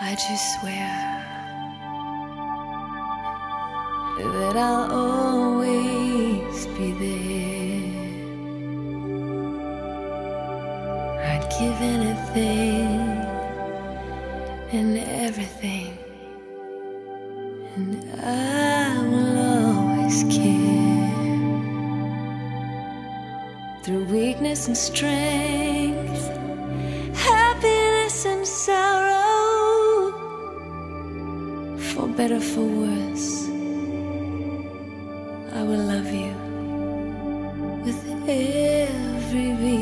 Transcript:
I just swear that I'll always be there. I'd give anything and everything, and I will always care through weakness and strength, for better, for worse, I will love you with every beat.